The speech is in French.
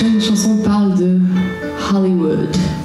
prochaine chanson parle de Hollywood.